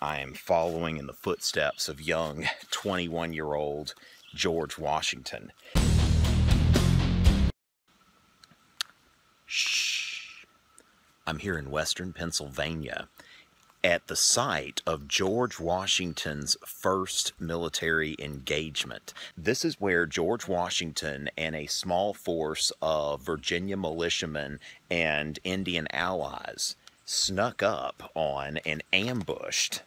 I am following in the footsteps of young 21 year old George Washington. Shh. I'm here in western Pennsylvania at the site of George Washington's first military engagement. This is where George Washington and a small force of Virginia militiamen and Indian allies snuck up on and ambushed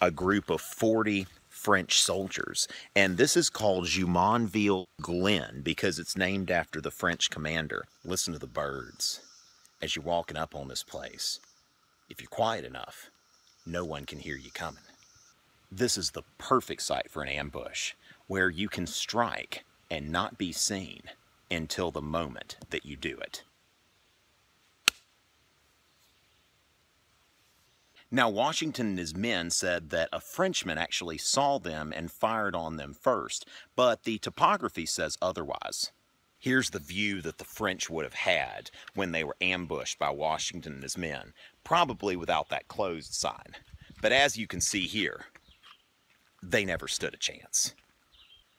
a group of 40 French soldiers. And this is called Jumonville Glen because it's named after the French commander. Listen to the birds as you're walking up on this place. If you're quiet enough, no one can hear you coming. This is the perfect site for an ambush where you can strike and not be seen until the moment that you do it. Now, Washington and his men said that a Frenchman actually saw them and fired on them first, but the topography says otherwise. Here's the view that the French would have had when they were ambushed by Washington and his men, probably without that closed sign. But as you can see here, they never stood a chance.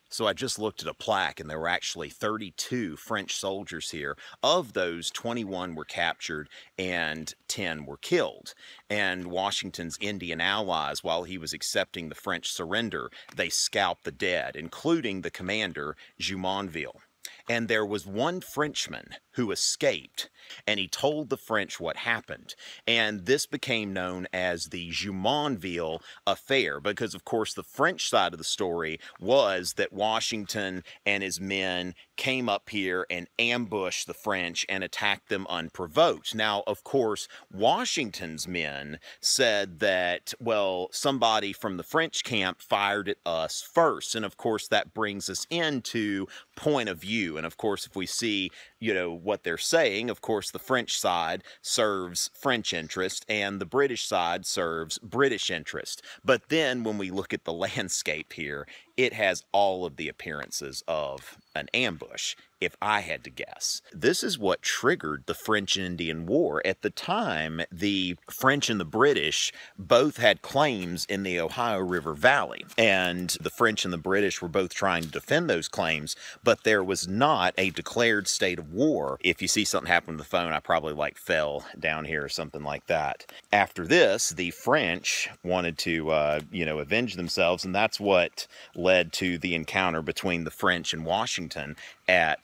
So I just looked at a plaque and there were actually 32 French soldiers here. Of those, 21 were captured and 10 were killed. And Washington's Indian allies, while he was accepting the French surrender, they scalped the dead, including the commander, Jumonville. And there was one Frenchman who escaped, and he told the French what happened. And this became known as the Jumonville affair, because, of course, the French side of the story was that Washington and his men came up here and ambushed the French and attacked them unprovoked. Now, of course, Washington's men said that, well, somebody from the French camp fired at us first. And of course, that brings us into point of view. And of course, if we see, you know, what they're saying, of course, the French side serves French interest and the British side serves British interest. But then when we look at the landscape here, it has all of the appearances of an ambush if I had to guess. This is what triggered the French and Indian War. At the time, the French and the British both had claims in the Ohio River Valley, and the French and the British were both trying to defend those claims, but there was not a declared state of war. If you see something happen on the phone, I probably like fell down here or something like that. After this, the French wanted to, uh, you know, avenge themselves, and that's what led to the encounter between the French and Washington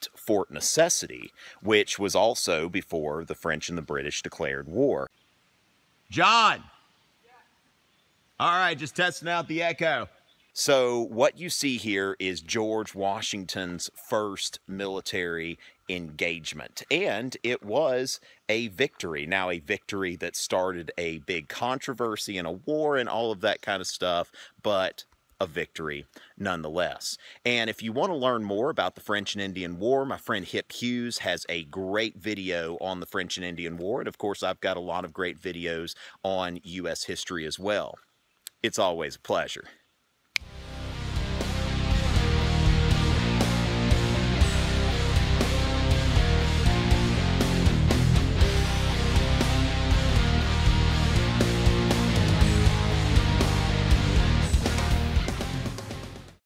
at Fort Necessity, which was also before the French and the British declared war. John! All right, just testing out the echo. So, what you see here is George Washington's first military engagement, and it was a victory. Now, a victory that started a big controversy and a war and all of that kind of stuff, but a victory nonetheless. And if you want to learn more about the French and Indian War, my friend Hip Hughes has a great video on the French and Indian War. And of course, I've got a lot of great videos on U.S. history as well. It's always a pleasure.